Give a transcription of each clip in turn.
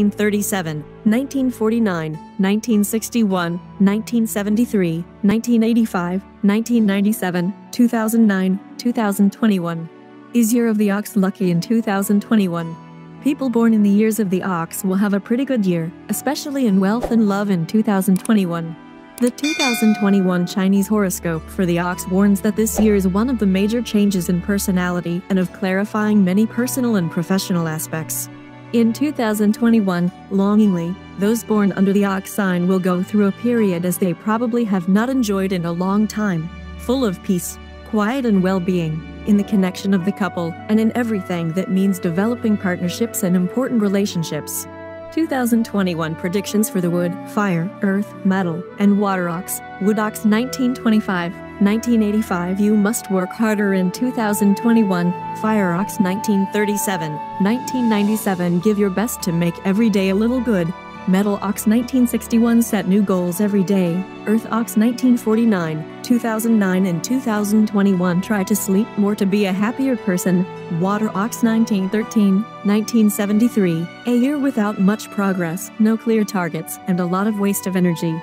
1937, 1949, 1961, 1973, 1985, 1997, 2009, 2021. Is Year of the Ox lucky in 2021? People born in the years of the ox will have a pretty good year, especially in wealth and love in 2021. The 2021 Chinese horoscope for the ox warns that this year is one of the major changes in personality and of clarifying many personal and professional aspects. In 2021, longingly, those born under the ox sign will go through a period as they probably have not enjoyed in a long time, full of peace, quiet and well-being, in the connection of the couple, and in everything that means developing partnerships and important relationships. 2021 predictions for the wood, fire, earth, metal, and water ox. Wood ox 1925, 1985 You must work harder in 2021. Fire ox 1937, 1997 Give your best to make every day a little good. Metal Ox 1961 set new goals every day. Earth Ox 1949, 2009 and 2021 try to sleep more to be a happier person. Water Ox 1913, 1973, a year without much progress, no clear targets, and a lot of waste of energy.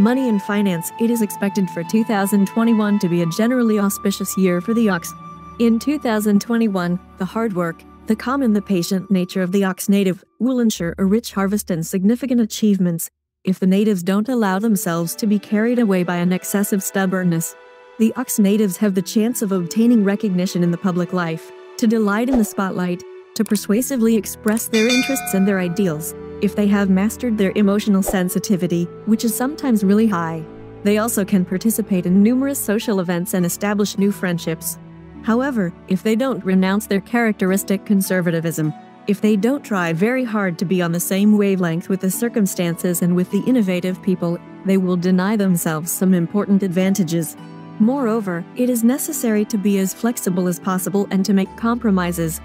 Money and finance, it is expected for 2021 to be a generally auspicious year for the ox. In 2021, the hard work, the calm and the patient nature of the ox native will ensure a rich harvest and significant achievements if the natives don't allow themselves to be carried away by an excessive stubbornness. The ox natives have the chance of obtaining recognition in the public life, to delight in the spotlight, to persuasively express their interests and their ideals, if they have mastered their emotional sensitivity, which is sometimes really high. They also can participate in numerous social events and establish new friendships. However, if they don't renounce their characteristic conservatism, if they don't try very hard to be on the same wavelength with the circumstances and with the innovative people, they will deny themselves some important advantages. Moreover, it is necessary to be as flexible as possible and to make compromises.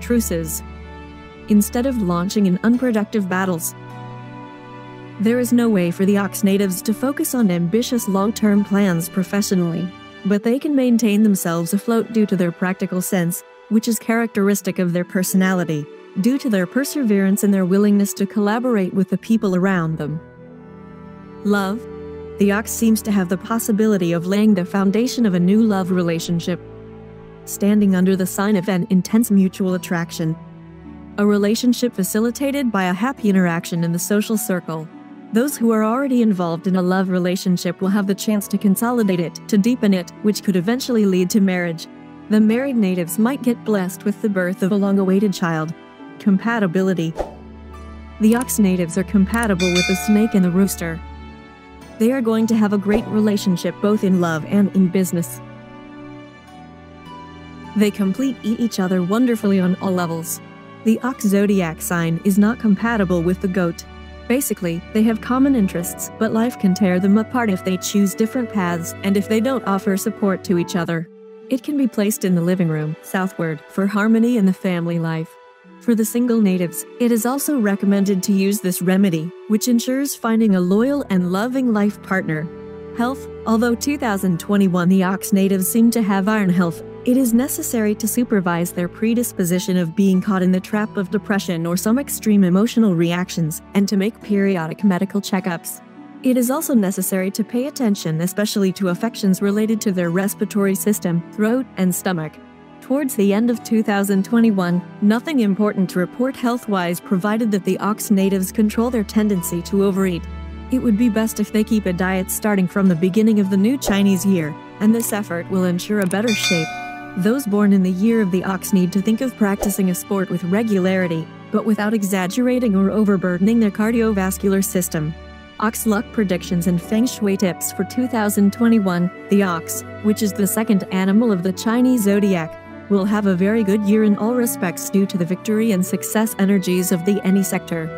Truces. Instead of launching in unproductive battles, there is no way for the Ox natives to focus on ambitious long term plans professionally but they can maintain themselves afloat due to their practical sense, which is characteristic of their personality, due to their perseverance and their willingness to collaborate with the people around them. Love. The ox seems to have the possibility of laying the foundation of a new love relationship, standing under the sign of an intense mutual attraction. A relationship facilitated by a happy interaction in the social circle. Those who are already involved in a love relationship will have the chance to consolidate it, to deepen it, which could eventually lead to marriage. The married natives might get blessed with the birth of a long awaited child. Compatibility The ox natives are compatible with the snake and the rooster. They are going to have a great relationship both in love and in business. They complete each other wonderfully on all levels. The ox zodiac sign is not compatible with the goat. Basically, they have common interests, but life can tear them apart if they choose different paths and if they don't offer support to each other. It can be placed in the living room, southward, for harmony in the family life. For the single natives, it is also recommended to use this remedy, which ensures finding a loyal and loving life partner. Health Although 2021 the Ox natives seem to have iron health, it is necessary to supervise their predisposition of being caught in the trap of depression or some extreme emotional reactions and to make periodic medical checkups. It is also necessary to pay attention especially to affections related to their respiratory system, throat, and stomach. Towards the end of 2021, nothing important to report health-wise provided that the Ox natives control their tendency to overeat. It would be best if they keep a diet starting from the beginning of the new Chinese year, and this effort will ensure a better shape those born in the year of the ox need to think of practicing a sport with regularity, but without exaggerating or overburdening their cardiovascular system. Ox Luck Predictions and Feng Shui Tips for 2021 The ox, which is the second animal of the Chinese zodiac, will have a very good year in all respects due to the victory and success energies of the any sector.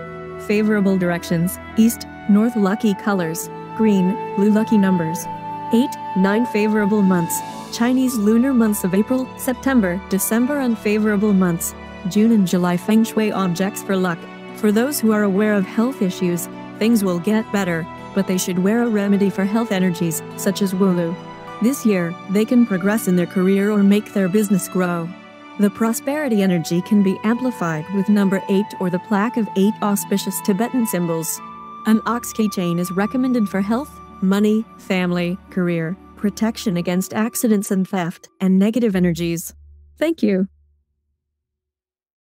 Favorable directions East, North Lucky Colors, Green, Blue Lucky Numbers. 8. 9 Favorable Months Chinese lunar months of April, September, December unfavorable months, June and July feng shui objects for luck. For those who are aware of health issues, things will get better, but they should wear a remedy for health energies, such as Wulu. This year, they can progress in their career or make their business grow. The prosperity energy can be amplified with number 8 or the plaque of 8 auspicious Tibetan symbols. An ox keychain is recommended for health, money, family, career, protection against accidents and theft, and negative energies. Thank you.